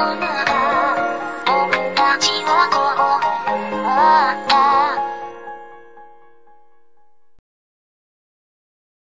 Oh no.